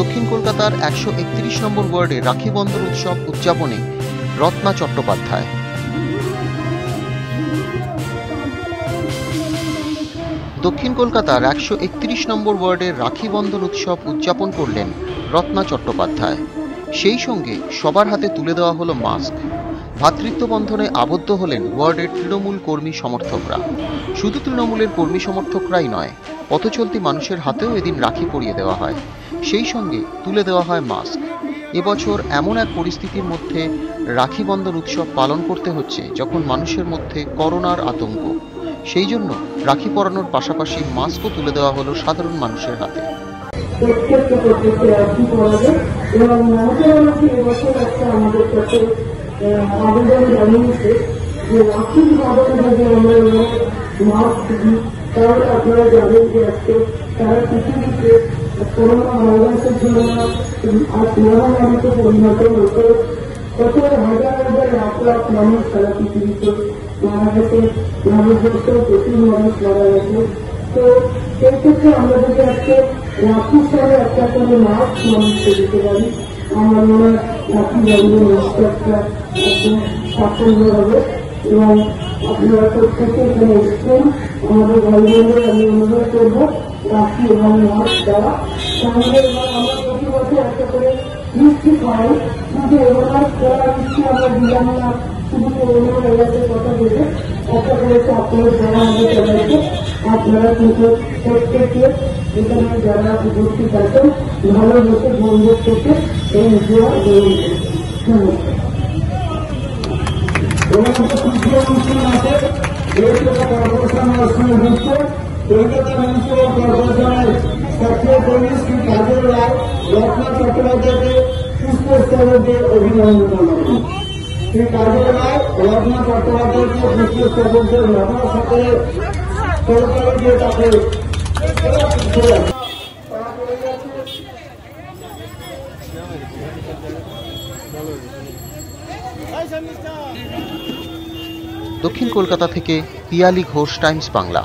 দক্ষিণ কলকাতার একশো একত্রিশ নম্বর ওয়ার্ডে রাখি বন্ধন উৎসব উদযাপনে রত্না চট্টোপাধ্যায়। দক্ষিণ কলকাতার একশো একত্রিশ নম্বর ওয়ার্ডের রাখি বন্ধন উৎসব উদযাপন করলেন রত্না চট্টোপাধ্যায়। সেই সঙ্গে সবার হাতে তুলে দেওয়া হলো মাস্ক। ভ্রাতৃত্ব বন্ধনে আবদ্ধ হলেন ওয়ার্ডের তৃণমূল কর্মী সমর্থকরা। শুধু তৃণমূলের কর্মী সমর্থকরাই নয় পথচলতি মানুষের হাতেও এদিন রাখি পরিয়ে দেওয়া হয়। সেই সঙ্গে তুলে দেওয়া হয় মাস্ক। এবছর এমন এক পরিস্থিতির মধ্যে রাখি বন্ধন উৎসব পালন করতে হচ্ছে যখন মানুষের মধ্যে করোনার আতঙ্ক। সেই জন্য রাখি পরানোর পাশাপাশি মাস্কও তুলে দেওয়া হলো সাধারণ মানুষের হাতে। রাখি আমাদের কাছে আবেদন জানিয়েছে যে রাখির বদলে যদি আমরা মাস্ক তাহলে আপনারা জানেন যে আজকে সারা পৃথিবীতে করোনা ভাইরাসের জন্য আজ মহামারীতে পরিণত হতো কত হাজার হাজার লাখ লাখ মানুষ সারা পৃথিবীতে মারা গেছে ভারতবর্ষেও প্রচুর মানুষ মারা গেছে। তো সেই ক্ষেত্রে আমরা যদি আজকে রাখির সাথে একটা করে মাস্ক মানুষকে দিতে পারি, আমার মনে হয় রাখি বন্ধু একটা একদম সাফল্য হবে এবং আপনারা প্রত্যেকে এখানে এসছেন। আমাদের ভাই বোনদের আমি অনুরোধ করব, রাখি এবং মাস্ক দেওয়া। সঙ্গে এবং করে কিন্তু কথা আপনারা কিন্তু প্রত্যেকে এখানে যারা উপস্থিত আছেন, ভালো বসে বন্ধু থেকে এই গ্রহণ একটা তৃতীয় অনুষ্ঠান আছে যেহেতু কর্পোরেশন অনুষ্ঠানে হচ্ছে কলকাতা মিউনিসিপাল কর্পোরেশনের সক্রিয় কর্মী শ্রী কাজল রায় রত্না চট্টোপাধ্যায়কে পুষ্পস্তবকে অভিনন্দন জানাবেন শ্রী কাজল রায় রত্না চট্টোপাধ্যায়কে পুষ্পস্তবকে ঘটনার সাথে সরকারে দিয়ে তাকে দক্ষিণ কলকাতা থেকে পিয়ালি ঘোষ টাইমস বাংলা।